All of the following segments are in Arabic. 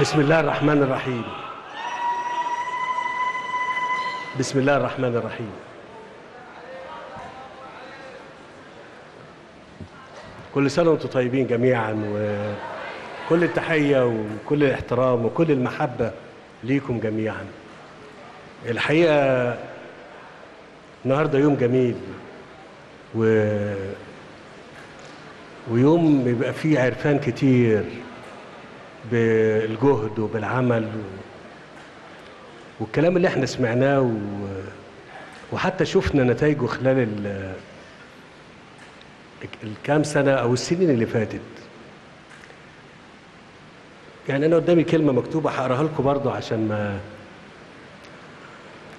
بسم الله الرحمن الرحيم. بسم الله الرحمن الرحيم. كل سنة وأنتم طيبين جميعا وكل التحية وكل الاحترام وكل المحبة ليكم جميعا. الحقيقة النهاردة يوم جميل و... ويوم بيبقى فيه عرفان كتير. بالجهد وبالعمل. والكلام اللي إحنا سمعناه. وحتى شفنا نتائجه خلال ال... الكام سنة أو السنين اللي فاتت يعني أنا قدامي كلمة مكتوبة هقراها لكم برضه عشان ما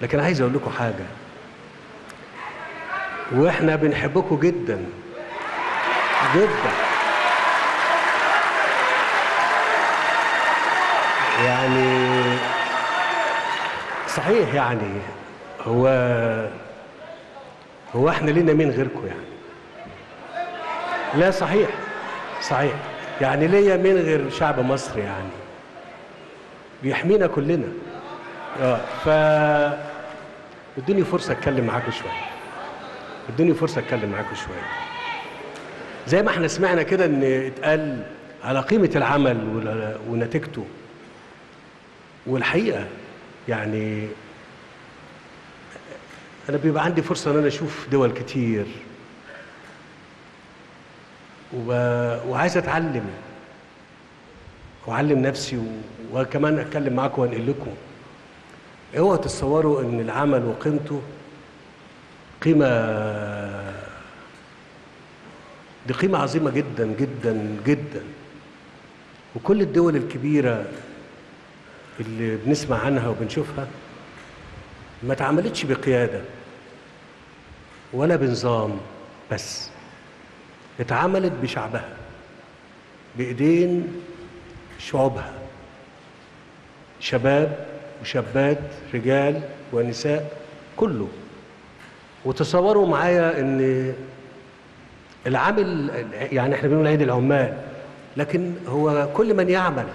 لكن عايز أقول لكم حاجة وإحنا بنحبكم جدا جدا يعني صحيح يعني هو هو إحنا لينا مين غيركم يعني؟ لا صحيح صحيح. يعني ليا مين غير شعب مصر يعني؟ بيحمينا كلنا. آه ف ادوني فرصة أتكلم معاكم شوية. ادوني فرصة أتكلم معاكم شوية. زي ما إحنا سمعنا كده إن اتقال على قيمة العمل ونتيجته. والحقيقة يعني أنا بيبقى عندي فرصة إن أنا أشوف دول كتير. وب... وعايز أتعلم. وأعلم نفسي و... وكمان أتكلم معاكم وأنقل لكم. اوعوا تتصوروا إن العمل وقيمته قيمة دي قيمة عظيمة جدا جدا جدا. وكل الدول الكبيرة اللي بنسمع عنها وبنشوفها ما اتعملتش بقيادة ولا بنظام بس اتعملت بشعبها بإيدين شعوبها. شباب وشابات رجال ونساء كله. وتصوروا معايا إن العامل يعني إحنا بنقول عيد العمال لكن هو كل من يعمل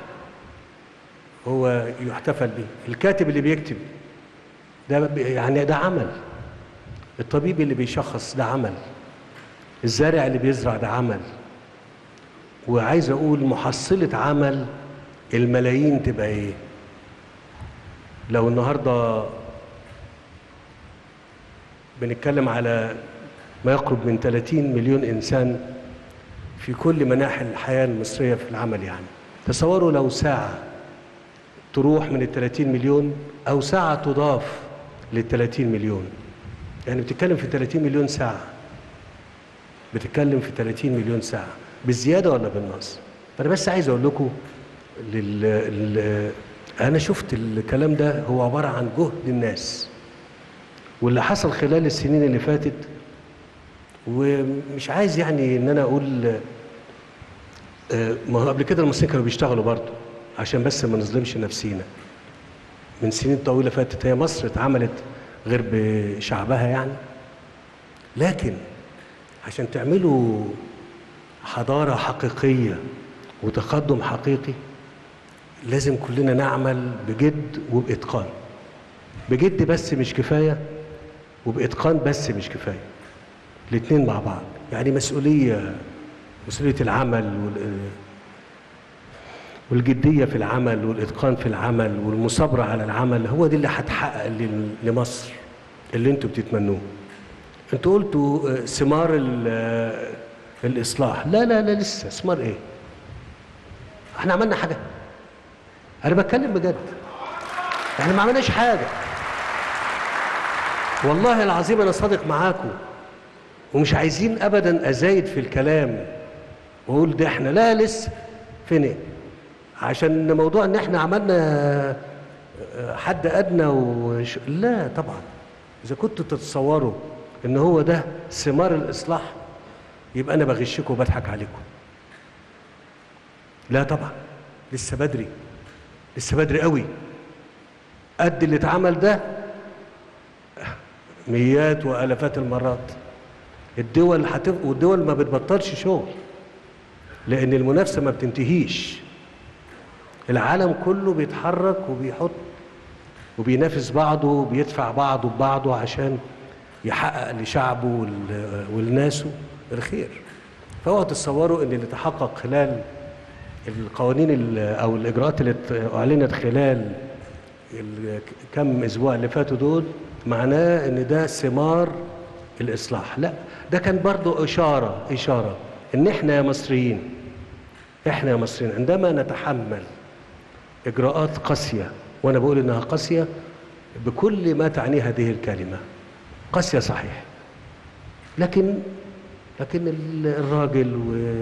هو يحتفل به. الكاتب اللي بيكتب ده يعني ده عمل. الطبيب اللي بيشخص ده عمل. الزارع اللي بيزرع ده عمل. وعايز أقول محصلة عمل الملايين تبقى إيه؟ لو النهاردة بنتكلم على ما يقرب من 30 مليون إنسان في كل مناحي الحياة المصرية في العمل يعني. تصوروا لو ساعة تروح من ال 30 مليون أو ساعة تضاف لل 30 مليون. يعني بتتكلم في 30 مليون ساعة. بتتكلم في 30 مليون ساعة. بالزيادة ولا بالنقص؟ فأنا بس عايز أقول لكم لل... أنا شفت الكلام ده هو عبارة عن جهد الناس. واللي حصل خلال السنين اللي فاتت ومش عايز يعني إن أنا أقول ما هو قبل كده المصريين كانوا بيشتغلوا برضه. عشان بس ما نظلمش نفسينا. من سنين طويلة فاتت هي مصر اتعملت غير بشعبها يعني. لكن عشان تعملوا حضارة حقيقية وتقدم حقيقي لازم كلنا نعمل بجد وبإتقان. بجد بس مش كفاية وبإتقان بس مش كفاية. الاتنين مع بعض. يعني مسؤولية مسؤولية العمل والجدية في العمل والإتقان في العمل والمصابرة على العمل هو دي اللي هتحقق لمصر اللي أنتوا بتتمنوه. أنتوا قلتوا ثمار الإصلاح. لا لا لا لسه. ثمار إيه؟ إحنا عملنا حاجة. أنا بتكلم بجد. إحنا ما عملناش حاجة. والله العظيم أنا صادق معاكم. ومش عايزين ابدا أزايد في الكلام وأقول ده إحنا لا لسه. فين إيه؟ عشان موضوع إن إحنا عملنا حد أدنى وش... لا طبعا. إذا كنتوا تتصوروا إن هو ده ثمار الإصلاح يبقى أنا بغشكم وبضحك عليكم لا طبعا. لسه بدري. لسه بدري قوي. قد اللي اتعمل ده مئات وألافات المرات. الدول هتف... والدول ما بتبطلش شغل لأن المنافسة ما بتنتهيش. العالم كله بيتحرك وبيحط وبينافس بعضه وبيدفع بعضه ببعضه عشان يحقق لشعبه ولناسه الخير. فهو تتصوروا إن اللي تحقق خلال القوانين ال- أو الإجراءات اللي أعلنت خلال ال- كم أسبوع اللي فاتوا دول معناه إن ده ثمار الإصلاح. لا ده كان برضو إشارة إشارة إن إحنا يا مصريين إحنا يا مصريين عندما نتحمل إجراءات قاسية وأنا بقول إنها قاسية بكل ما تعنيه هذه الكلمة. قاسية صحيح. لكن لكن ال- الراجل و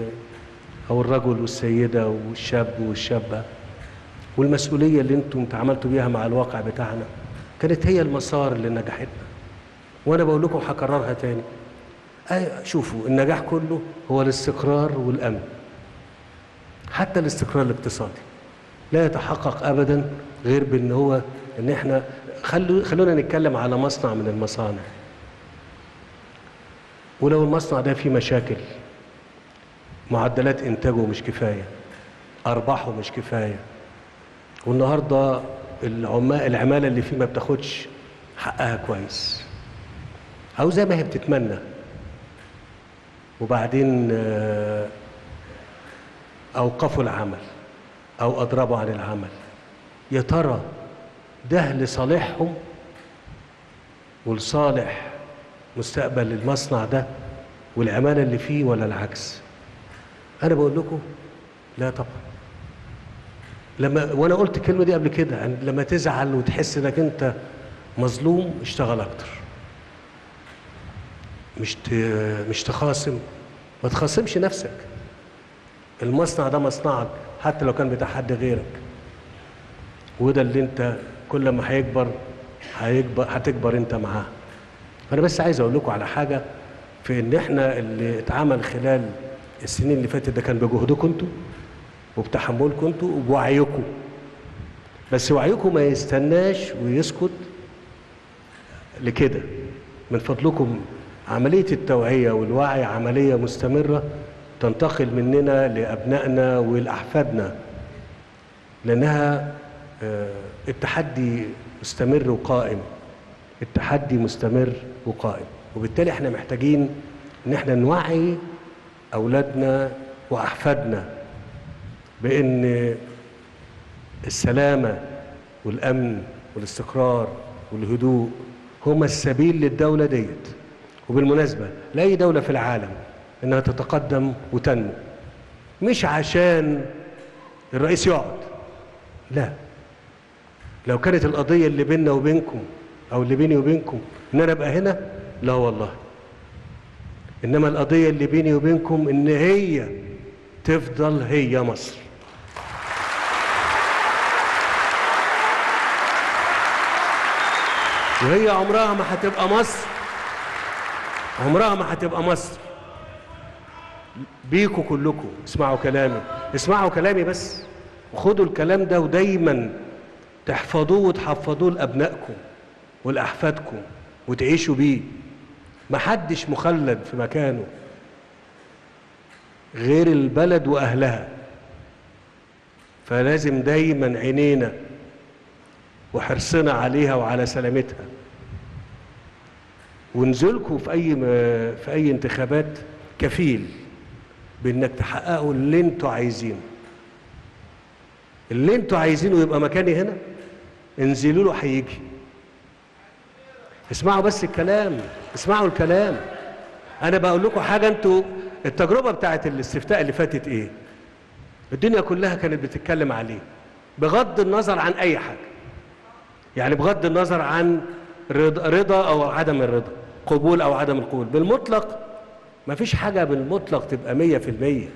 أو الرجل والسيدة والشاب والشابة والمسؤولية اللي أنتم تعاملتوا بيها مع الواقع بتاعنا كانت هي المسار اللي نجحتنا. وأنا بقول لكم هكررها تاني. أي شوفوا النجاح كله هو الاستقرار والأمن حتى الاستقرار الاقتصادي. لا يتحقق ابدا غير بأن هو إن إحنا خلو خلونا نتكلم على مصنع من المصانع. ولو المصنع ده فيه مشاكل معدلات إنتاجه مش كفاية أرباحه مش كفاية والنهاردة العمال العمالة اللي فيه ما بتاخدش حقها كويس. أو زي ما هي بتتمنى. وبعدين آه، أوقفوا العمل. أو اضربوا عن العمل. يا ترى ده لصالحهم؟ ولصالح مستقبل المصنع ده والعماله اللي فيه ولا العكس؟ أنا بقول لكم لا طبعا. لما وأنا قلت الكلمة دي قبل كده يعني لما تزعل وتحس إنك أنت مظلوم اشتغل أكتر. مش. مش تخاصم. ما تخاصمش نفسك. المصنع ده مصنعك. حتى لو كان بتاع حد غيرك. وده اللي انت كل ما هيكبر هيكبر هتكبر انت معاه. فأنا بس عايز أقول لكم على حاجة في إن إحنا اللي اتعمل خلال السنين اللي فاتت ده كان بجهدكم أنتوا وبتحملكم أنتوا وبوعيكم. بس وعيكم ما يستناش ويسكت لكده. من فضلكم عملية التوعية والوعي عملية مستمرة تنتقل مننا لأبنائنا ولأحفادنا لأنها آه، التحدي مستمر وقائم التحدي مستمر وقائم وبالتالي إحنا محتاجين إن إحنا نوعي أولادنا وأحفادنا بأن السلامة والأمن والاستقرار والهدوء هما السبيل للدولة ديت. وبالمناسبة لأي دولة في العالم إنها تتقدم وتنمو مش عشان الرئيس يقعد. لا. لو كانت القضية اللي بيننا وبينكم أو اللي بيني وبينكم إن أنا أبقى هنا لا والله. إنما القضية اللي بيني وبينكم إن هي تفضل هي مصر. وهي عمرها ما هتبقى مصر. عمرها ما هتبقى مصر. بيكوا كلكم اسمعوا كلامي. اسمعوا كلامي بس. وخدوا الكلام ده ودايما تحفظوه وتحفظوه لأبنائكم ولأحفادكم وتعيشوا بيه. محدش مخلد في مكانه غير البلد وأهلها. فلازم دايما عينينا وحرصنا عليها وعلى سلامتها. ونزولكم في أي في أي انتخابات كفيل. بإنك تحققوا اللي أنتوا عايزينه. اللي أنتوا عايزينه يبقى مكاني هنا. انزلوا له هيجي. اسمعوا بس الكلام اسمعوا الكلام. أنا بقول لكم حاجة أنتوا التجربة بتاعت الاستفتاء اللي فاتت إيه؟ الدنيا كلها كانت بتتكلم عليه بغض النظر عن أي حاجة. يعني بغض النظر عن رضا, رضا أو عدم الرضا قبول أو عدم القبول. بالمطلق ما فيش حاجة بالمطلق تبقى مية في المية.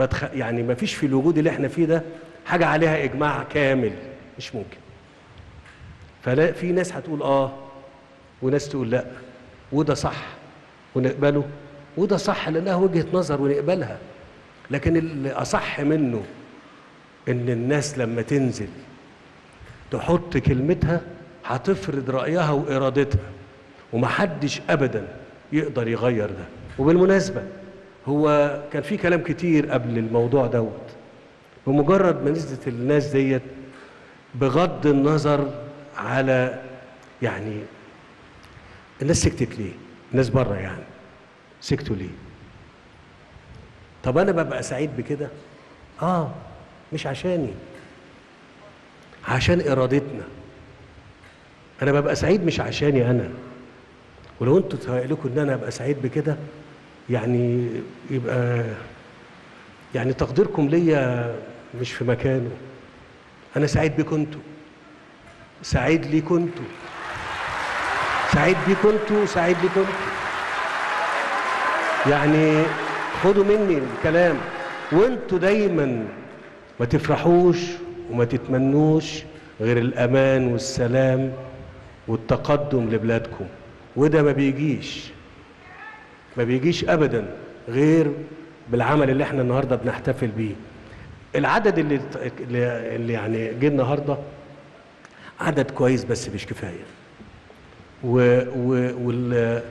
ما تخ... يعني ما فيش في الوجود اللي إحنا فيه ده حاجة عليها إجماع كامل مش ممكن. فلا في ناس هتقول آه وناس تقول لأ. وده صح ونقبله. وده صح لأنها وجهة نظر ونقبلها. لكن اللي أصح منه إن الناس لما تنزل تحط كلمتها هتفرض رأيها وإرادتها. ومحدش أبدا يقدر يغير ده. وبالمناسبة هو كان في كلام كتير قبل الموضوع دوت. بمجرد ما نزلت الناس ديت بغض النظر على يعني الناس سكتت ليه؟ الناس بره يعني سكتوا ليه؟ طب أنا ببقى سعيد بكده؟ آه مش عشاني. عشان إرادتنا. أنا ببقى سعيد مش عشاني أنا. ولو أنتوا تهيألكم ان أنا ابقى سعيد بكده يعني يبقى يعني تقديركم ليا مش في مكانه. أنا سعيد بيكم أنتوا سعيد ليكم أنتوا سعيد بيكم أنتوا سعيد بيكم أنتوا يعني خدوا مني الكلام. وانتوا دايما ما تفرحوش وما تتمنوش غير الأمان والسلام والتقدم لبلادكم. وده ما بيجيش. ما بيجيش ابدا غير بالعمل اللي إحنا النهارده بنحتفل بيه. العدد اللي اللي يعني جه النهارده عدد كويس بس مش كفاية. و و وال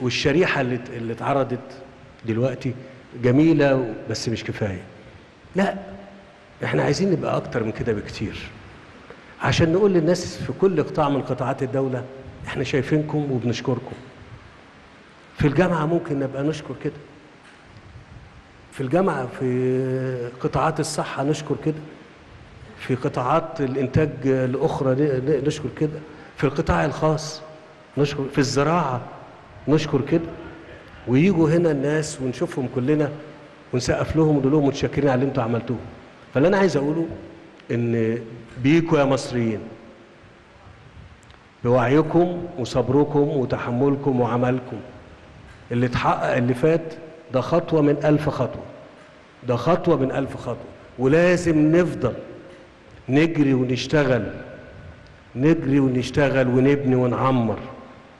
والشريحة اللي اللي اتعرضت دلوقتي جميلة بس مش كفاية. لا إحنا عايزين نبقى أكتر من كده بكتير. عشان نقول للناس في كل قطاع من قطاعات الدولة إحنا شايفينكم وبنشكركم. في الجامعة ممكن نبقى نشكر كده. في الجامعة في قطاعات الصحة نشكر كده. في قطاعات الإنتاج الأخرى نشكر كده. في القطاع الخاص نشكر في الزراعة نشكر كده. ويجوا هنا الناس ونشوفهم كلنا ونسقف لهم ونقول لهم متشكرين على اللي أنتوا عملتوه. فاللي أنا عايز أقوله إن بيكوا يا مصريين. بوعيكم وصبركم وتحملكم وعملكم. اللي اتحقق اللي فات ده خطوة من ألف خطوة. ده خطوة من ألف خطوة. ولازم نفضل نجري ونشتغل نجري ونشتغل ونبني ونعمر.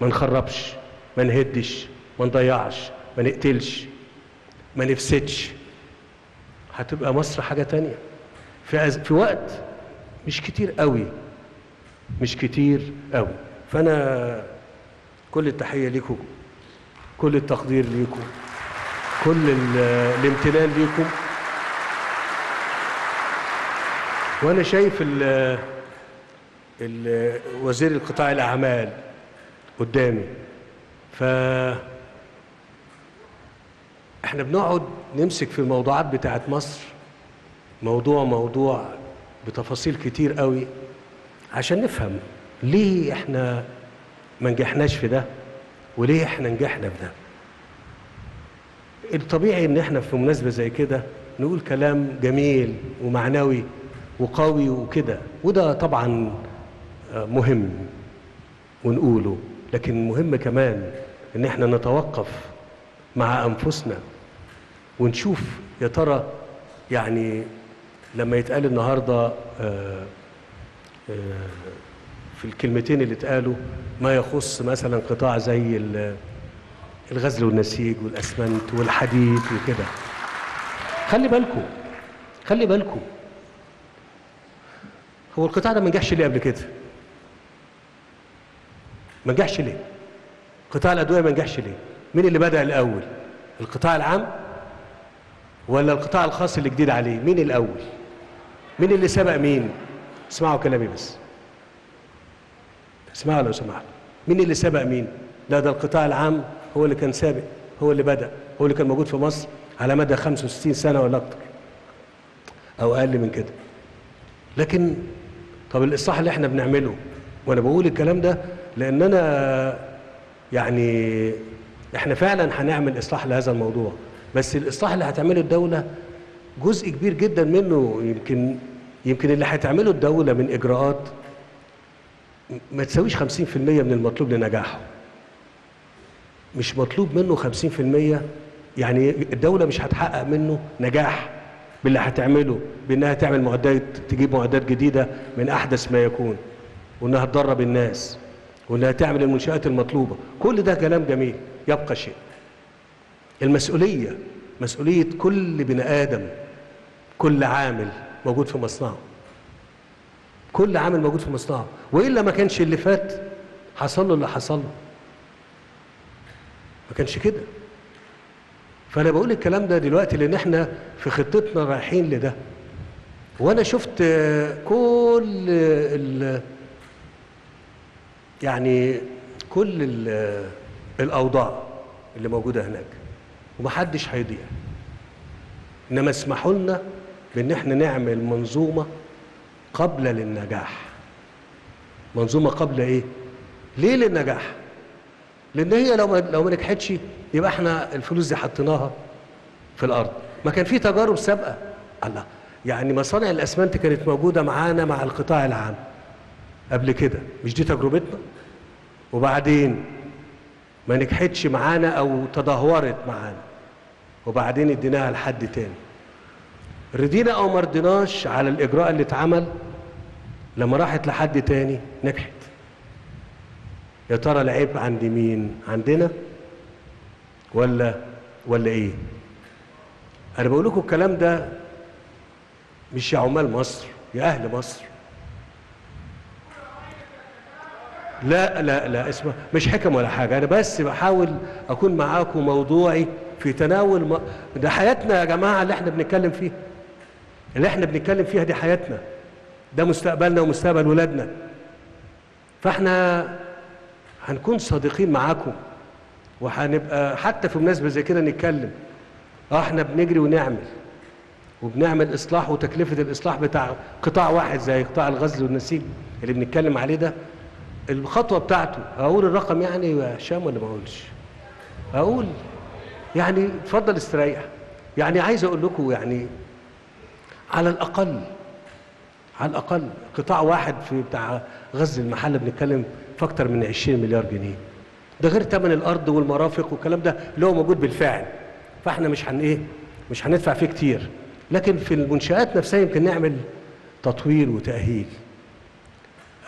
ما نخربش ما نهدش ما نضيعش ما نقتلش ما نفسدش. هتبقى مصر حاجة تانية. في. في وقت مش كتير قوي مش كتير قوي. فأنا كل التحية ليكم كل التقدير ليكم كل الامتنان ليكم. وأنا شايف ال ال وزير القطاع الأعمال قدامي. ف إحنا بنقعد نمسك في الموضوعات بتاعت مصر. موضوع موضوع بتفاصيل كتير قوي. عشان نفهم ليه إحنا ما نجحناش في ده وليه إحنا نجحنا في ده. الطبيعي ان إحنا في مناسبة زي كده نقول كلام جميل ومعنوي وقوي وكده وده طبعا مهم ونقوله لكن مهم كمان ان إحنا نتوقف مع أنفسنا ونشوف يا ترى يعني لما يتقال النهارده آآ في الكلمتين اللي اتقالوا ما يخص مثلا قطاع زي الغزل والنسيج والأسمنت والحديد وكده. خلي بالكم خلي بالكم هو القطاع ده ما نجحش ليه قبل كده؟ ما نجحش ليه؟ قطاع الأدوية ما نجحش ليه؟ مين اللي بدأ الأول؟ القطاع العام ولا القطاع الخاص اللي جديد عليه؟ مين الأول؟ مين اللي سبق مين؟ اسمعوا كلامي بس. اسمعوا لو سمحتوا مين اللي سبق مين؟ لا ده القطاع العام هو اللي كان سابق هو اللي بدأ هو اللي كان موجود في مصر على مدى 65 سنة ولا أكتر أو أقل من كده. لكن طب الإصلاح اللي إحنا بنعمله وأنا بقول الكلام ده لأن أنا يعني إحنا فعلا هنعمل إصلاح لهذا الموضوع بس الإصلاح اللي هتعمله الدولة جزء كبير جدا منه يمكن يمكن اللي هتعمله الدولة من إجراءات ما تساويش 50% من المطلوب لنجاحه. مش مطلوب منه 50% يعني الدولة مش هتحقق منه نجاح باللي هتعمله بإنها تعمل معدات تجيب معدات جديدة من أحدث ما يكون وإنها تدرب الناس وإنها تعمل المنشآت المطلوبة. كل ده كلام جميل يبقى شيء. المسؤولية مسؤولية كل بني آدم كل عامل. موجود في مصنعه كل عامل موجود في مصنعه وإلا ما كانش اللي فات حصل له اللي حصل له. ما كانش كده. فأنا بقول الكلام ده دلوقتي لأن إحنا في خطتنا رايحين لده. وأنا شفت كل ال يعني كل ال الأوضاع اللي موجودة هناك. ومحدش هيضيع. إنما اسمحوا لنا بان إحنا نعمل منظومة قبل للنجاح. منظومة قبل إيه؟ ليه للنجاح؟ لأن هي لو ما لو ما نجحتش يبقى إحنا الفلوس دي حطيناها في الأرض. ما كان في تجارب سابقة. الله. يعني مصانع الأسمنت كانت موجودة معانا مع القطاع العام قبل كده. مش دي تجربتنا؟ وبعدين ما نجحتش معانا أو تدهورت معانا. وبعدين اديناها لحد تاني. رضينا أو ما رضيناش على الإجراء اللي اتعمل لما راحت لحد تاني نجحت. يا ترى العيب عند مين؟ عندنا؟ ولا ولا إيه؟ أنا بقول لكم الكلام ده مش يا عمال مصر يا أهل مصر. لا لا لا اسمع مش حكم ولا حاجة. أنا بس بحاول أكون معاكم موضوعي في تناول. ده حياتنا يا جماعة اللي إحنا بنتكلم فيها. اللي إحنا بنتكلم فيها دي حياتنا. ده مستقبلنا ومستقبل ولادنا. فاحنا هنكون صادقين معاكم. وهنبقى حتى في مناسبة زي كده نتكلم. آه إحنا بنجري ونعمل. وبنعمل إصلاح وتكلفة الإصلاح بتاع قطاع واحد زي قطاع الغزل والنسيج اللي بنتكلم عليه ده. الخطوة بتاعته أقول الرقم يعني يا هشام ولا ما اقولش؟ أقول يعني اتفضل استريح. يعني عايز أقول لكم يعني على الأقل على الأقل قطاع واحد في بتاع غزل المحله بنتكلم في أكتر من 20 مليار جنيه. ده غير ثمن الأرض والمرافق والكلام ده اللي هو موجود بالفعل. فإحنا مش هن إيه مش هندفع فيه كتير. لكن في المنشآت نفسها يمكن نعمل تطوير وتأهيل.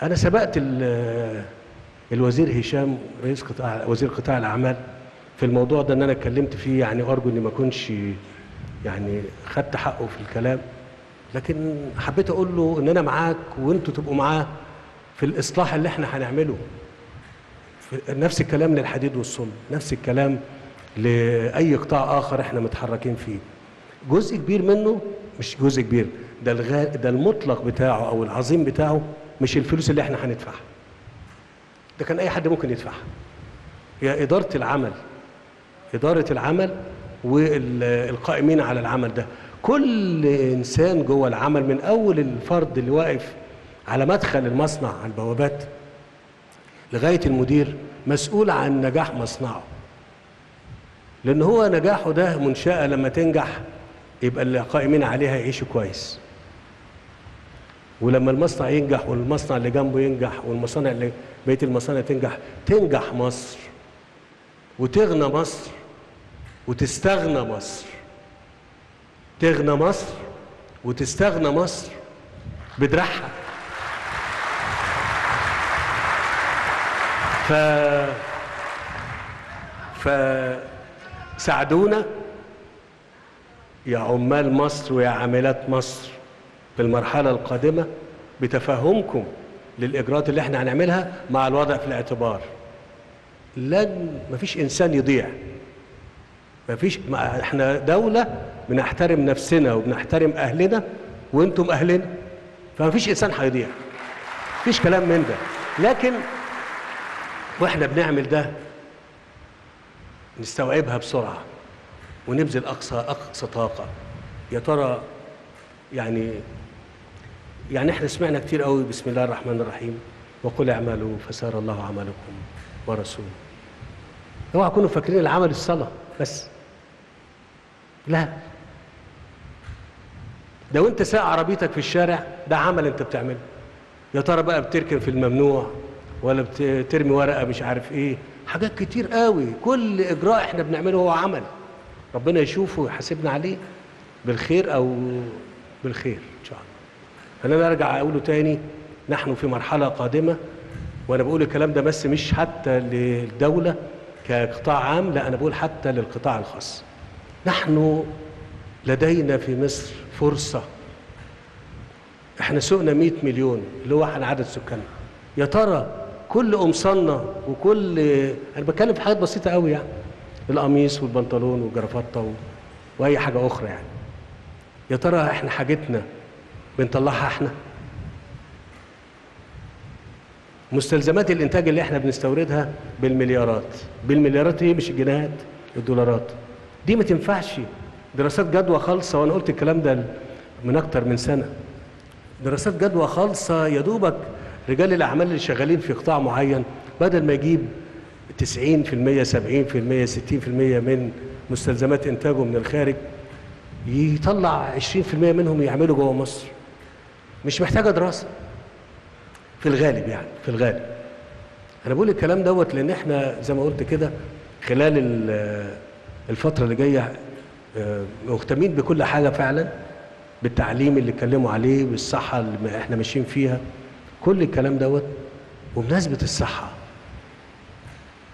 أنا سبقت ال- الوزير هشام رئيس قطاع وزير قطاع الأعمال في الموضوع ده إن أنا اتكلمت فيه يعني أرجو إني ما أكونش يعني خدت حقه في الكلام. لكن حبيت أقول له إن أنا معاك وأنتوا تبقوا معاه في الإصلاح اللي إحنا هنعمله. نفس الكلام للحديد والصلب نفس الكلام لأي قطاع آخر إحنا متحركين فيه. جزء كبير منه مش جزء كبير ده الغا... ده المطلق بتاعه أو العظيم بتاعه مش الفلوس اللي إحنا هندفعها. ده كان أي حد ممكن يدفعها. هي إدارة العمل إدارة العمل والقائمين على العمل ده. كل إنسان جوه العمل من أول الفرد اللي واقف على مدخل المصنع على البوابات لغاية المدير مسؤول عن نجاح مصنعه. لأن هو نجاحه ده منشأة لما تنجح يبقى اللي قائمين عليها يعيشوا كويس. ولما المصنع ينجح والمصنع اللي جنبه ينجح والمصانع اللي بقية المصانع تنجح تنجح مصر وتغنى مصر وتستغنى مصر. تغنى مصر وتستغنى مصر بدراعها ف فساعدونا يا عمال مصر ويا عاملات مصر في المرحلة القادمة بتفهمكم للإجراءات اللي إحنا هنعملها مع الوضع في الاعتبار. لن مفيش إنسان يضيع. مفيش ما إحنا دولة بنحترم نفسنا وبنحترم أهلنا وأنتم أهلنا. فمفيش إنسان هيضيع. مفيش كلام من ده. لكن وإحنا بنعمل ده نستوعبها بسرعة. ونبذل أقصى أقصى طاقة. يا ترى يعني يعني إحنا سمعنا كتير قوي بسم الله الرحمن الرحيم. وقل اعملوا فسار الله عملكم ورسوله. اوعى تكونوا فاكرين العمل الصلاة بس. لا. ده وانت ساق عربيتك في الشارع ده عمل انت بتعمله. يا ترى بقى بتركن في الممنوع ولا بترمي ورقة مش عارف إيه؟ حاجات كتير قوي. كل إجراء إحنا بنعمله هو عمل. ربنا يشوفه ويحاسبنا عليه بالخير أو بالخير إن شاء الله. أنا أرجع أقوله تاني نحن في مرحلة قادمة وأنا بقول الكلام ده بس مش حتى للدولة كقطاع عام لا أنا بقول حتى للقطاع الخاص. نحن لدينا في مصر فرصة. إحنا سوقنا 100 مليون اللي هو إحنا عدد سكاننا يا ترى كل قمصاننا وكل أنا بتكلم في حاجات بسيطة قوي يعني. القميص والبنطلون والجرافطة و... وأي حاجة أخرى يعني. يا ترى إحنا حاجتنا بنطلعها إحنا؟ مستلزمات الإنتاج اللي إحنا بنستوردها بالمليارات. بالمليارات إيه مش الجنيهات الدولارات. دي ما تنفعش دراسات جدوى خالصة وأنا قلت الكلام ده من أكتر من سنة. دراسات جدوى خالصة يا دوبك رجال الأعمال اللي شغالين في قطاع معين بدل ما يجيب 90% 70% 60% من مستلزمات إنتاجه من الخارج يطلع 20% منهم يعملوا جوه مصر. مش محتاجة دراسة. في الغالب يعني في الغالب. أنا بقول الكلام دوت لأن إحنا زي ما قلت كده خلال ال- الفترة اللي جاية مهتمين بكل حاجة فعلا بالتعليم اللي اتكلموا عليه بالصحة اللي إحنا ماشيين فيها كل الكلام دوت. وبمناسبه الصحة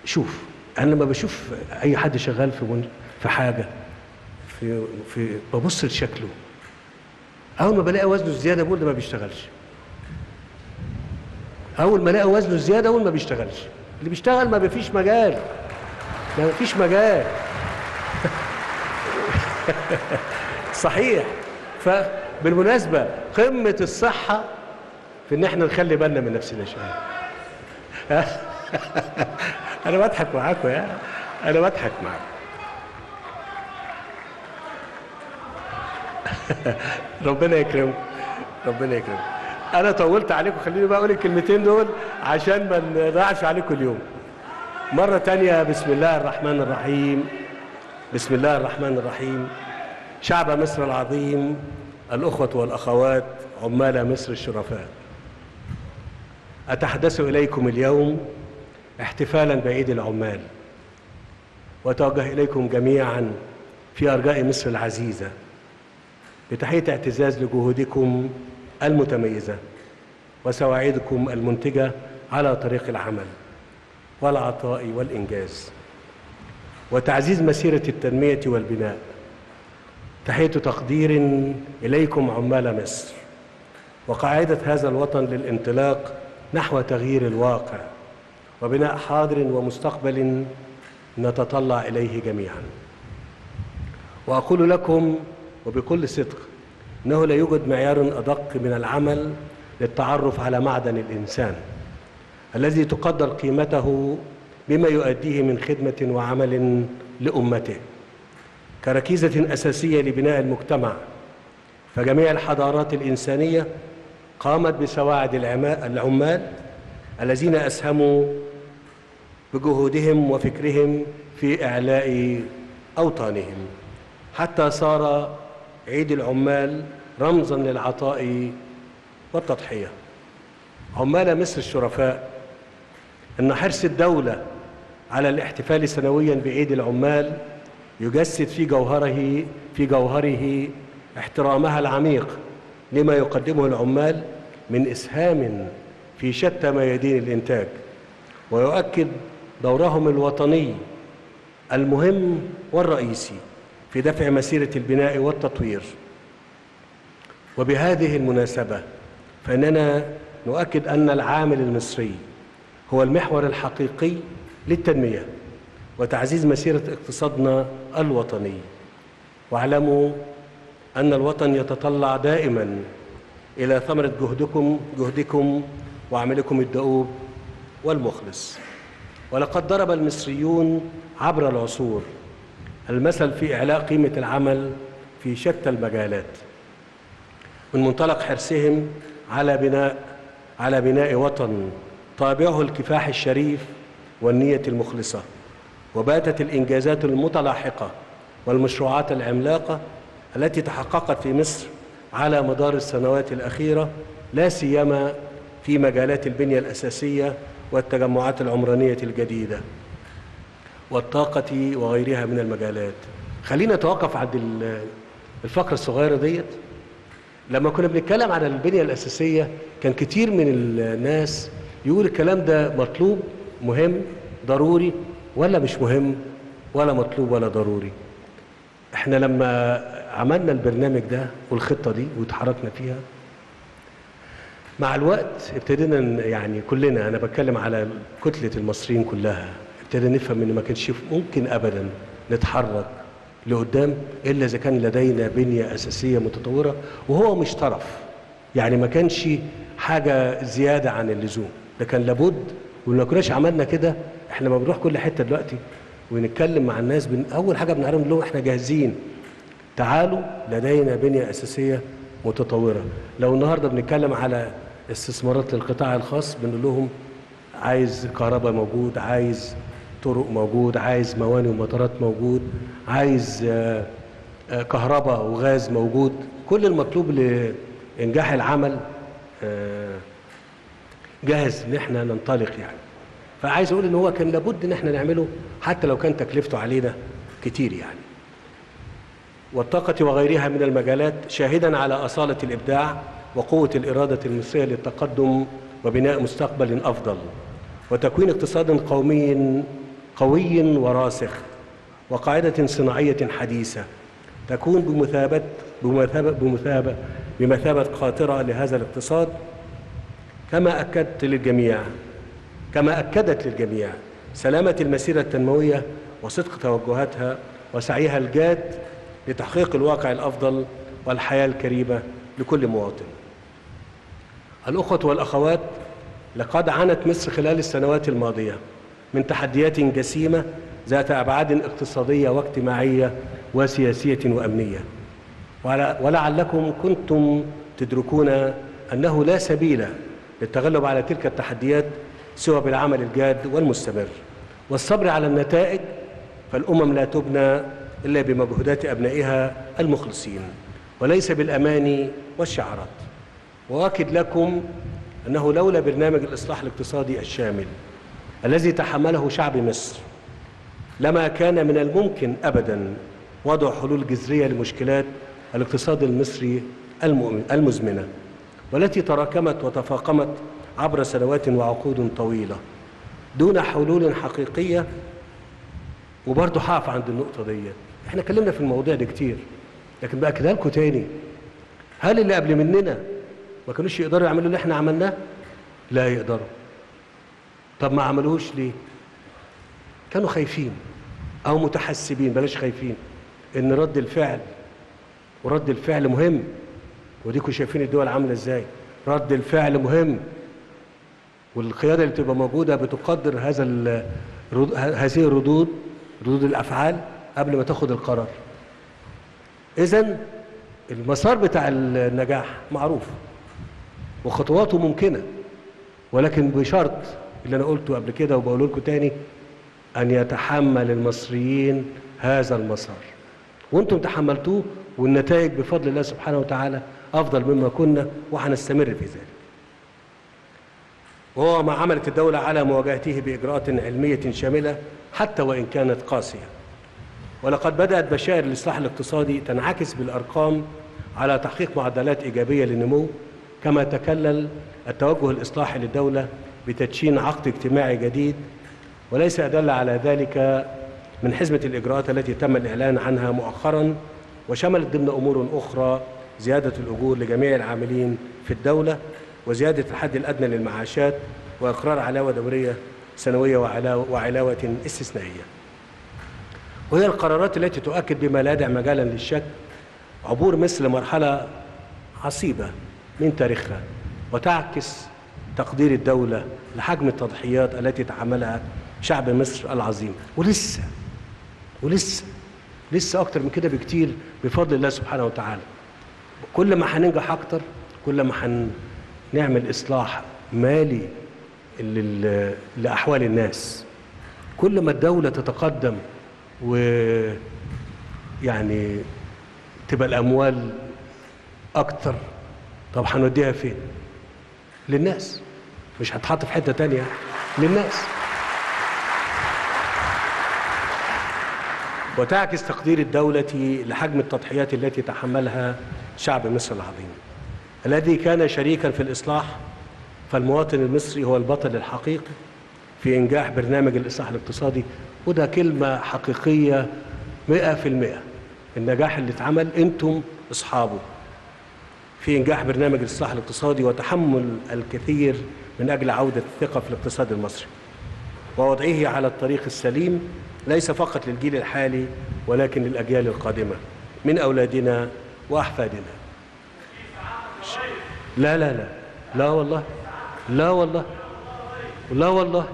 شوف أنا لما بشوف أي حد شغال في في حاجة في في ببص لشكله. أول ما بلاقي وزنه زيادة بقول ده ما بيشتغلش. أول ما ألاقي وزنه زيادة أقول ما بيشتغلش. اللي بيشتغل ما فيش مجال. ما فيش مجال. صحيح. فبالمناسبة قمة الصحة في إن إحنا نخلي بالنا من نفسنا شوية. أنا بضحك معاكم يا. أنا بضحك معاكم ربنا يكرمكم. ربنا يكرمكم. أنا طولت عليكم. خليني بقى أقول الكلمتين دول عشان ما نضيعش عليكم اليوم. مرة تانية بسم الله الرحمن الرحيم. بسم الله الرحمن الرحيم. شعب مصر العظيم الأخوة والأخوات عمال مصر الشرفاء. أتحدث إليكم اليوم احتفالا بعيد العمال. وأتوجه إليكم جميعا في أرجاء مصر العزيزة بتحية اعتزاز لجهودكم المتميزة وسواعدكم المنتجة على طريق العمل والعطاء والإنجاز. وتعزيز مسيرة التنمية والبناء. تحية تقدير إليكم عمال مصر. وقاعدة هذا الوطن للانطلاق نحو تغيير الواقع وبناء حاضر ومستقبل نتطلع إليه جميعا. وأقول لكم وبكل صدق إنه لا يوجد معيار أدق من العمل للتعرف على معدن الإنسان الذي تقدر قيمته بما يؤديه من خدمة وعمل لأمته. كركيزة أساسية لبناء المجتمع فجميع الحضارات الإنسانية قامت بسواعد العما- العمال الذين أسهموا بجهودهم وفكرهم في إعلاء أوطانهم. حتى صار عيد العمال رمزا للعطاء والتضحية. عمال مصر الشرفاء إن حرص الدولة على الاحتفال سنويا بعيد العمال يجسد في جوهره في جوهره احترامها العميق لما يقدمه العمال من إسهام في شتى ميادين الإنتاج ويؤكد دورهم الوطني المهم والرئيسي في دفع مسيرة البناء والتطوير. وبهذه المناسبة فإننا نؤكد أن العامل المصري هو المحور الحقيقي للتنمية. وتعزيز مسيرة اقتصادنا الوطني. واعلموا أن الوطن يتطلع دائما إلى ثمرة جهدكم جهدكم وعملكم الدؤوب والمخلص. ولقد ضرب المصريون عبر العصور المثل في إعلاء قيمة العمل في شتى المجالات. من منطلق حرصهم على بناء على بناء وطن طابعه الكفاح الشريف والنية المخلصة. وباتت الإنجازات المتلاحقة والمشروعات العملاقة التي تحققت في مصر على مدار السنوات الأخيرة لا سيما في مجالات البنية الأساسية والتجمعات العمرانية الجديدة والطاقة وغيرها من المجالات. خلينا نتوقف عند ال- الفقرة الصغيرة ديت. لما كنا بنتكلم عن البنية الأساسية كان كتير من الناس يقول الكلام ده مطلوب مهم ضروري ولا مش مهم ولا مطلوب ولا ضروري. إحنا لما عملنا البرنامج ده والخطة دي واتحركنا فيها مع الوقت ابتدينا يعني كلنا أنا بتكلم على كتلة المصريين كلها ابتدينا نفهم إن ما كانش ممكن ابدا نتحرك لقدام إلا إذا كان لدينا بنية أساسية متطورة وهو مش طرف. يعني ما كانش حاجة زيادة عن اللزوم. ده كان لابد ولو كناش عملنا كده إحنا لما بنروح كل حتة دلوقتي ونتكلم مع الناس بن... أول حاجة بنعرفهم لهم إحنا جاهزين. تعالوا لدينا بنية أساسية متطورة. لو النهاردة بنتكلم على استثمارات للقطاع الخاص بنقول لهم عايز كهرباء موجود عايز طرق موجود عايز موانئ ومطارات موجود عايز آه، آه، كهرباء وغاز موجود. كل المطلوب لإنجاح العمل آه، جاهز إن إحنا ننطلق يعني. فعايز أقول إن هو كان لابد إن إحنا نعمله حتى لو كان تكلفته علينا كتير يعني. والطاقة وغيرها من المجالات شاهدا على أصالة الإبداع وقوة الإرادة المصرية للتقدم وبناء مستقبل أفضل وتكوين اقتصاد قومي قوي وراسخ وقاعدة صناعية حديثة تكون بمثابة بمثابة بمثابة بمثابة قاطرة لهذا الاقتصاد كما أكدت للجميع. كما أكدت للجميع سلامة المسيرة التنموية وصدق توجهاتها وسعيها الجاد لتحقيق الواقع الأفضل والحياة الكريمة لكل مواطن. الأخوة والأخوات لقد عانت مصر خلال السنوات الماضية من تحديات جسيمة ذات أبعاد اقتصادية واجتماعية وسياسية وأمنية. ول- ولعلكم كنتم تدركون أنه لا سبيل للتغلب على تلك التحديات سوى بالعمل الجاد والمستمر. والصبر على النتائج فالأمم لا تبنى إلا بمجهودات أبنائها المخلصين وليس بالأماني والشعارات. وأكد لكم أنه لولا برنامج الإصلاح الاقتصادي الشامل الذي تحمله شعب مصر لما كان من الممكن أبدا وضع حلول جذرية لمشكلات الاقتصاد المصري المزمنة والتي تراكمت وتفاقمت عبر سنوات وعقود طويلة دون حلول حقيقية. وبرضه هقف عند النقطة دي. إحنا اتكلمنا في المواضيع دي كتير لكن بأكدها لكم تاني. هل اللي قبل مننا ما كانوش يقدروا يعملوا اللي إحنا عملناه؟ لا يقدروا. طب ما عملوش ليه؟ كانوا خايفين أو متحسبين بلاش خايفين إن رد الفعل ورد الفعل مهم. وديكوا شايفين الدول عاملة إزاي؟ رد الفعل مهم. والقياده اللي بتبقى موجودة بتقدر هذا هذه الردود ردود الأفعال قبل ما تاخد القرار. اذا المسار بتاع النجاح معروف وخطواته ممكنة ولكن بشرط اللي أنا قلته قبل كده وبقوله لكم تاني أن يتحمل المصريين هذا المسار. وأنتم تحملتوه والنتائج بفضل الله سبحانه وتعالى أفضل مما كنا وهنستمر في ذلك. وهو ما عملت الدولة على مواجهته بإجراءات علمية شاملة حتى وإن كانت قاسية. ولقد بدأت بشائر الإصلاح الاقتصادي تنعكس بالأرقام على تحقيق معدلات إيجابية للنمو كما تكلل التوجه الإصلاحي للدولة بتدشين عقد اجتماعي جديد وليس أدل على ذلك من حزمة الإجراءات التي تم الإعلان عنها مؤخرا وشملت ضمن أمور أخرى زيادة الأجور لجميع العاملين في الدولة وزيادة الحد الأدنى للمعاشات وإقرار علاوة دورية سنوية وعلاوة, استثنائية. وهي القرارات التي تؤكد بما لا يدع مجالا للشك عبور مصر لمرحلة عصيبة من تاريخها وتعكس تقدير الدولة لحجم التضحيات التي تحملها شعب مصر العظيم. ولسه ولسه لسه أكتر من كده بكتير بفضل الله سبحانه وتعالى. كل ما هننجح أكتر كل ما هنعمل إصلاح مالي لأحوال الناس. كل ما الدولة تتقدم و يعني تبقى الأموال أكتر طب هنوديها فين؟ للناس. مش هتحط في حتة تانية للناس. وتعكس تقدير الدولة لحجم التضحيات التي تحملها شعب مصر العظيم. الذي كان شريكا في الإصلاح فالمواطن المصري هو البطل الحقيقي في إنجاح برنامج الإصلاح الاقتصادي وده كلمة حقيقية مئة في المئة. النجاح اللي اتعمل أنتم أصحابه في إنجاح برنامج الإصلاح الاقتصادي وتحمل الكثير من أجل عودة الثقة في الاقتصاد المصري. ووضعه على الطريق السليم ليس فقط للجيل الحالي ولكن للأجيال القادمة من أولادنا وأحفادنا. لا لا لا. لا والله. لا والله. لا والله.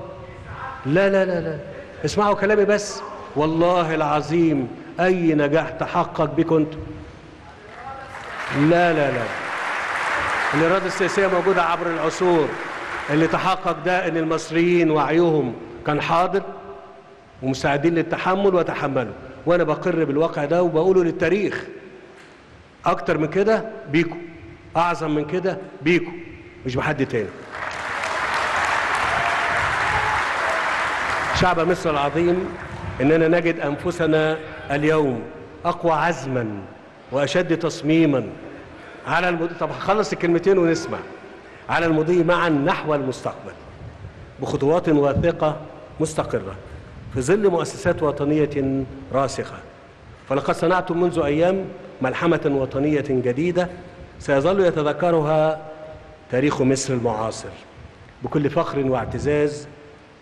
لا لا لا لا. اسمعوا كلامي بس. والله العظيم أي نجاح تحقق بكم أنتم لا لا لا. الإرادة السياسية موجودة عبر العصور. اللي تحقق ده إن المصريين وعيهم كان حاضر ومستعدين للتحمل وتحملوا. وأنا بقر بالواقع ده وبقوله للتاريخ. أكتر من كده بيكو أعظم من كده بيكو مش بحد تاني. شعب مصر العظيم إننا نجد أنفسنا اليوم أقوى عزما وأشد تصميما على المضي طب هخلص الكلمتين ونسمع. على المضي معا نحو المستقبل بخطوات واثقة مستقرة في ظل مؤسسات وطنية راسخة. فلقد صنعتم منذ أيام ملحمة وطنية جديدة سيظل يتذكرها تاريخ مصر المعاصر بكل فخر واعتزاز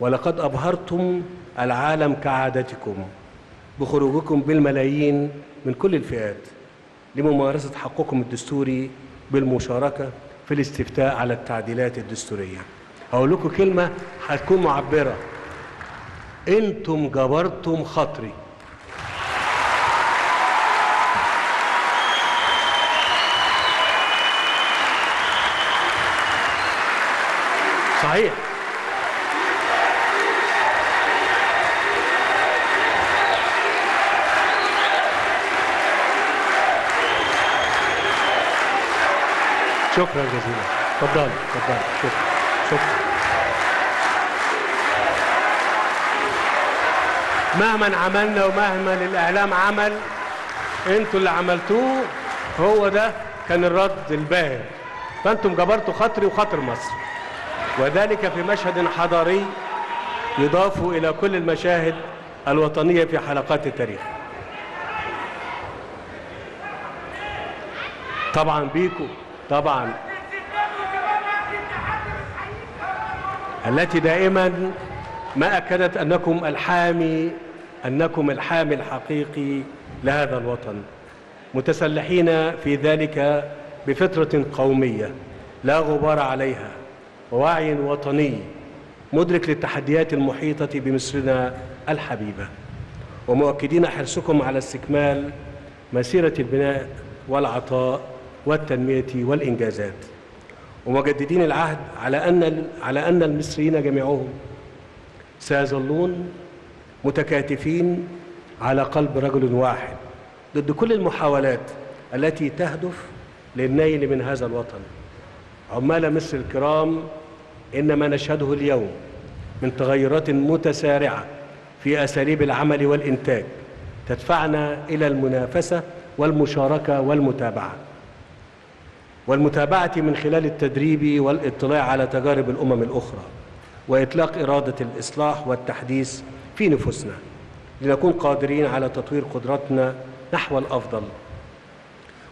ولقد أبهرتم العالم كعادتكم بخروجكم بالملايين من كل الفئات لممارسة حقكم الدستوري بالمشاركة في الاستفتاء على التعديلات الدستورية. أقول لكم كلمة هتكون معبرة. أنتم جبرتم خاطري صحيح. شكرا جزيلا. تفضل تفضل. شكرا شكرا. مهما عملنا ومهما الإعلام عمل. أنتوا اللي عملتوه هو ده كان الرد الباهر فأنتم جبرتوا خاطري وخاطر مصر. وذلك في مشهد حضاري يضاف إلى كل المشاهد الوطنية في حلقات التاريخ. طبعا بيكو طبعا. التي دائما ما أكدت أنكم الحامي أنكم الحامي الحقيقي لهذا الوطن. متسلحين في ذلك بفطرة قومية لا غبار عليها. ووعي وطني مدرك للتحديات المحيطة بمصرنا الحبيبة. ومؤكدين حرصكم على استكمال مسيرة البناء والعطاء والتنمية والإنجازات. ومجددين العهد على أن على أن المصريين جميعهم سيظلون متكاتفين على قلب رجل واحد ضد كل المحاولات التي تهدف للنيل من هذا الوطن. عمال مصر الكرام ان ما نشهده اليوم من تغيرات متسارعة في أساليب العمل والإنتاج تدفعنا إلى المنافسة والمشاركة والمتابعة. والمتابعة من خلال التدريب والاطلاع على تجارب الأمم الأخرى وإطلاق إرادة الإصلاح والتحديث في نفوسنا لنكون قادرين على تطوير قدراتنا نحو الأفضل.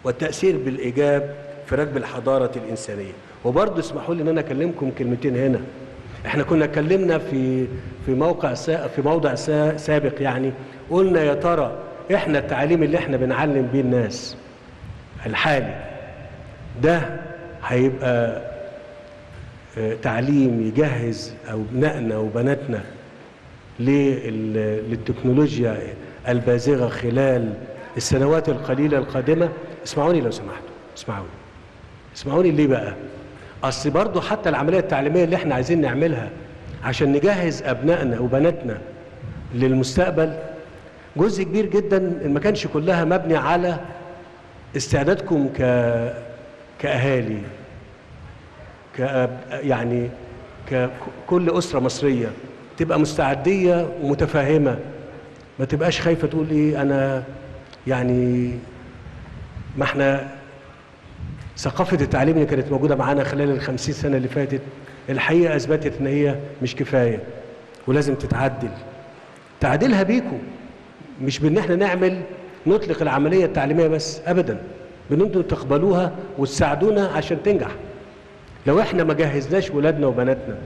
والتأثير بالإيجاب في ركب الحضاره الإنسانية. وبرضه اسمحوا لي إن أنا أكلمكم كلمتين هنا. إحنا كنا اتكلمنا في في موقع في موضع سا سابق يعني. قلنا يا ترى إحنا التعليم اللي إحنا بنعلم بيه الناس الحالي ده هيبقى تعليم يجهز أبنائنا وبناتنا للتكنولوجيا البازغة خلال السنوات القليلة القادمة؟ اسمعوني لو سمحتوا. اسمعوني. اسمعوني ليه بقى؟ أصل برضه حتى العملية التعليمية اللي إحنا عايزين نعملها عشان نجهز أبنائنا وبناتنا للمستقبل جزء كبير جدا ما كانش كلها مبني على استعدادكم ك كأهالي كأب يعني ككل أسرة مصرية تبقى مستعدية ومتفاهمة. ما تبقاش خايفة تقول إيه أنا يعني ما إحنا ثقافة التعليم اللي كانت موجودة معانا خلال الخمسين سنة اللي فاتت الحقيقة أثبتت إن هي مش كفاية ولازم تتعدل. تعديلها بيكم مش بإن إحنا نعمل نطلق العملية التعليمية بس أبدا. بإن أنتوا تقبلوها وتساعدونا عشان تنجح. لو إحنا ما جهزناش ولادنا وبناتنا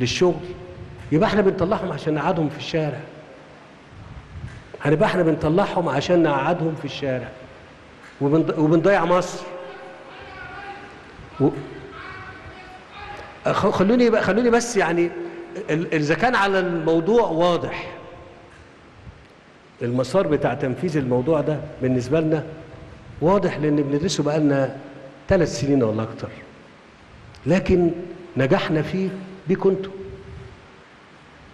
للشغل يبقى إحنا بنطلعهم عشان نقعدهم في الشارع. هنبقى إحنا بنطلعهم عشان نقعدهم في الشارع. وبنضيع مصر. و... خلوني بقى خلوني بس يعني إذا كان على الموضوع واضح المسار بتاع تنفيذ الموضوع ده بالنسبة لنا واضح لأن بندرسه بقالنا ثلاث سنين ولا أكتر. لكن نجحنا فيه بيكم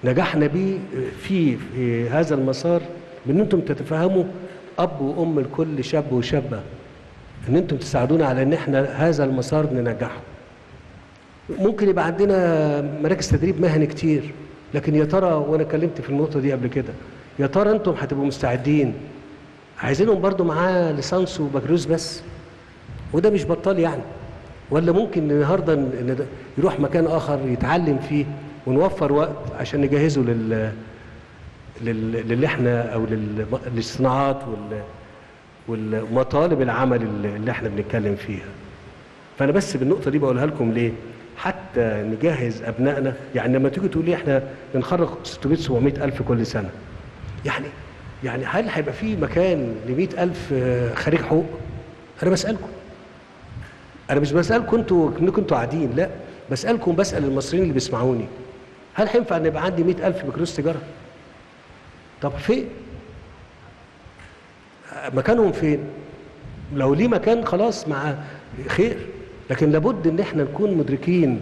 نجحنا بيه في هذا المسار بأن أنتم تتفهموا أب وأم لكل شاب وشابة. إن أنتم تساعدونا على إن إحنا هذا المسار ننجحه. ممكن يبقى عندنا مراكز تدريب مهني كتير لكن يا ترى وأنا اتكلمت في النقطة دي قبل كده يا ترى أنتم هتبقوا مستعدين؟ عايزينهم برضو معاه ليسانس وبكالوريوس بس وده مش بطال يعني. ولا ممكن النهارده يروح مكان آخر يتعلم فيه ونوفر وقت عشان نجهزه لل لل- للي إحنا أو لل- للصناعات وال والمطالب العمل اللي إحنا بنتكلم فيها. فأنا بس بالنقطة دي بقولها لكم ليه؟ حتى نجهز أبنائنا يعني لما تيجي تقولي إحنا بنخرج 600 700 ألف كل سنة يعني يعني هل هيبقى في مكان ل 100 ألف آه، خريج حقوق؟ أنا بسألكم. أنا مش بسألكم أنتوا انكم أنتوا قاعدين لا بسألكم بسال المصريين اللي بيسمعوني. هل هينفع إن يبقى عندي 100 ألف بكالوريوس تجارة؟ طب فين؟ مكانهم فين؟ لو ليه مكان خلاص مع خير. لكن لابد إن إحنا نكون مدركين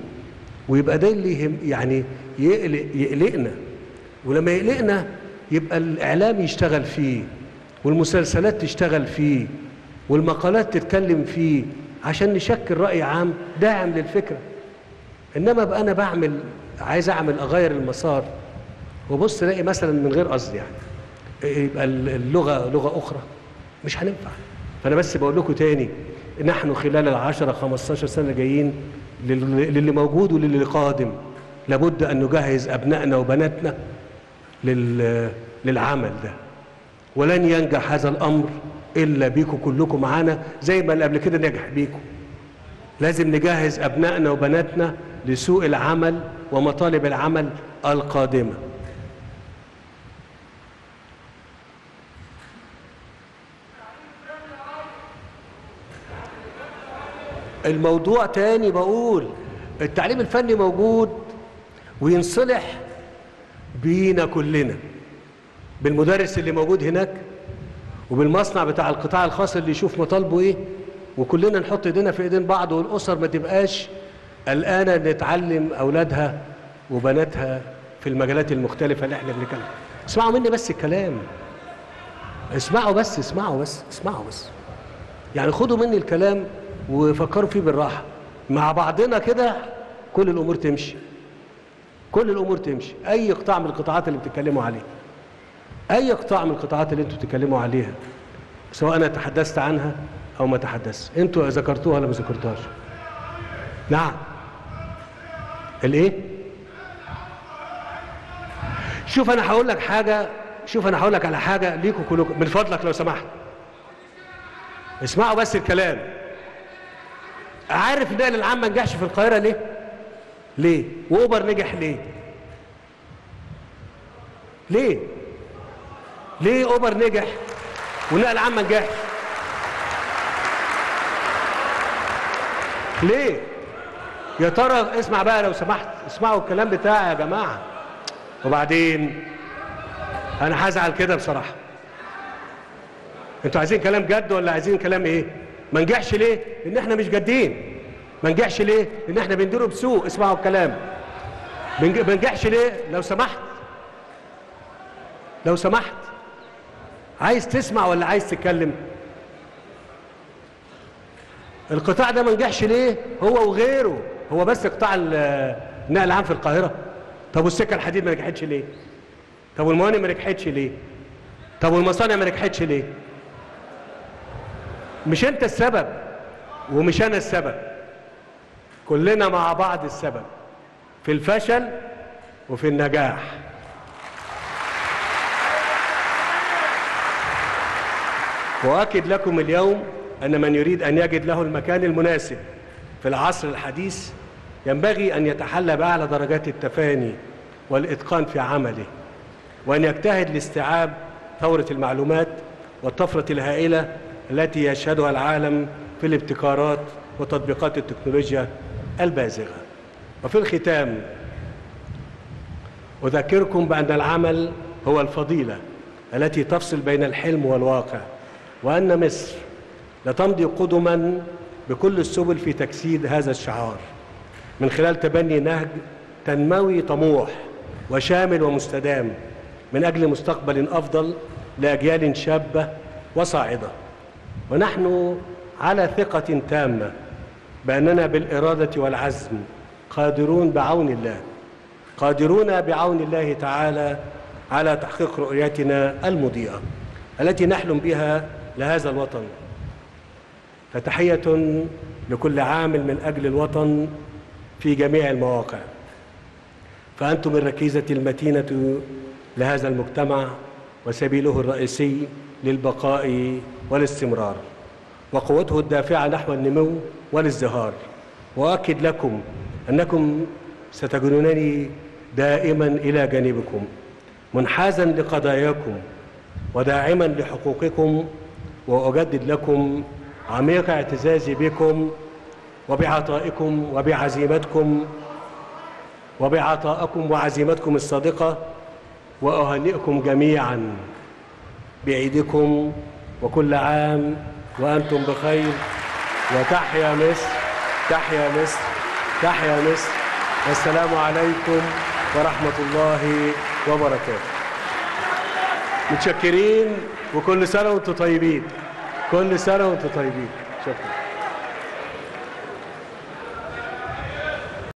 ويبقى ده اللي يعني يقلق يقلقنا. ولما يقلقنا يبقى الإعلام يشتغل فيه والمسلسلات تشتغل فيه والمقالات تتكلم فيه عشان نشكل رأي عام داعم للفكرة. إنما أبقى أنا بعمل عايز أعمل أغير المسار وبص ألاقي مثلا من غير قصد يعني. يبقى اللغة لغة أخرى. مش هننفع. فأنا بس بقول لكم تاني نحن خلال العشرة 15 سنة جايين لل- للي موجود وللي قادم. لابد أن نجهز أبنائنا وبناتنا لل- للعمل ده. ولن ينجح هذا الأمر إلا بيكم كلكم معانا زي ما اللي قبل كده نجح بيكم. لازم نجهز أبنائنا وبناتنا لسوق العمل ومطالب العمل القادمة. الموضوع تاني بقول التعليم الفني موجود وينصلح بينا كلنا بالمدرس اللي موجود هناك وبالمصنع بتاع القطاع الخاص اللي يشوف مطالبه إيه وكلنا نحط ايدينا في ايدين بعض والاسر ما تبقاش قلقانة ان تعلم اولادها وبناتها في المجالات المختلفة اللي إحنا بنتكلم. اسمعوا مني بس الكلام. اسمعوا بس اسمعوا بس اسمعوا بس. يعني خدوا مني الكلام وفكروا فيه بالراحة. مع بعضنا كده كل الأمور تمشي. كل الأمور تمشي. أي قطاع من القطاعات اللي بتتكلموا عليه أي قطاع من القطاعات اللي أنتوا بتتكلموا عليها. سواء أنا تحدثت عنها أو ما تحدثت. أنتوا ذكرتوها ولا ما ذكرتوهاش؟ نعم. الإيه؟ شوف أنا هقول لك حاجة. شوف أنا هقول لك على حاجة ليكوا كلكم من فضلك لو سمحت. اسمعوا بس الكلام. عارف النقل العام ما نجحش في القاهرة ليه؟ ليه؟ وأوبر نجح ليه؟ ليه؟ ليه أوبر نجح والنقل العام ما نجحش؟ ليه؟ يا ترى اسمع بقى لو سمحت اسمعوا الكلام بتاعي يا جماعة. وبعدين أنا هزعل كده بصراحة. أنتوا عايزين كلام جد ولا عايزين كلام إيه؟ ما نجحش ليه؟ ان إحنا مش جادين ما نجحش ليه؟ ان إحنا بنديره بسوء اسمعوا الكلام. ما نجحش ليه؟ لو سمحت. لو سمحت. عايز تسمع ولا عايز تتكلم؟ القطاع ده ما نجحش ليه؟ هو وغيره. هو بس قطاع ال- النقل العام في القاهرة. طب والسكة الحديد ما نجحتش ليه؟ طب والموانئ ما نجحتش ليه؟ طب والمصانع ما نجحتش ليه؟ مش انت السبب ومش أنا السبب. كلنا مع بعض السبب في الفشل وفي النجاح. واكد لكم اليوم أن من يريد أن يجد له المكان المناسب في العصر الحديث ينبغي أن يتحلى بأعلى درجات التفاني والإتقان في عمله وأن يجتهد لاستيعاب ثورة المعلومات والطفرة الهائلة التي يشهدها العالم في الابتكارات وتطبيقات التكنولوجيا البازغة. وفي الختام أذكركم بأن العمل هو الفضيلة التي تفصل بين الحلم والواقع وأن مصر لتمضي قدما بكل السبل في تجسيد هذا الشعار. من خلال تبني نهج تنموي طموح وشامل ومستدام من أجل مستقبل أفضل لأجيال شابة وصاعدة. ونحن على ثقة تامة بأننا بالإرادة والعزم قادرون بعون الله قادرون بعون الله تعالى على تحقيق رؤيتنا المضيئة التي نحلم بها لهذا الوطن. فتحية لكل عامل من أجل الوطن في جميع المواقع. فأنتم الركيزة المتينة لهذا المجتمع وسبيله الرئيسي للبقاء والاستمرار وقوته الدافعة نحو النمو والازدهار. وأؤكد لكم أنكم ستجدونني دائما إلى جانبكم منحازا لقضاياكم وداعما لحقوقكم وأجدد لكم عميق اعتزازي بكم وبعطائكم وبعزيمتكم وبعطائكم وعزيمتكم الصادقة وأهنئكم جميعا. بعيدكم وكل عام وأنتم بخير. وتحيا مصر تحيا مصر تحيا مصر. والسلام عليكم ورحمة الله وبركاته. متشكرين وكل سنة وأنتم طيبين. كل سنة وأنتم طيبين.